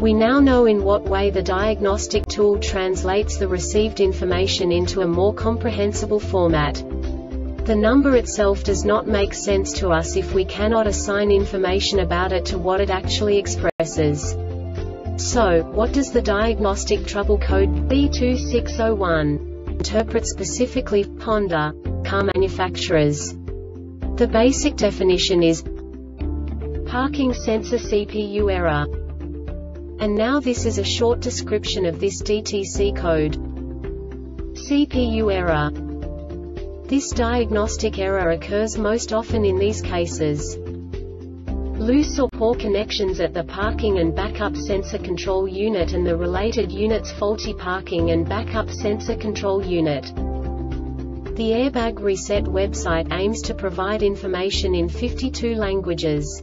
We now know in what way the diagnostic tool translates the received information into a more comprehensible format. The number itself does not make sense to us if we cannot assign information about it to what it actually expresses. So, what does the diagnostic trouble code B2601 interpret specifically Honda car manufacturers? The basic definition is parking sensor CPU error. And now this is a short description of this DTC code. CPU error. This diagnostic error occurs most often in these cases. Loose or poor connections at the parking and backup sensor control unit and the related unit's faulty parking and backup sensor control unit. The Airbag Reset website aims to provide information in 52 languages.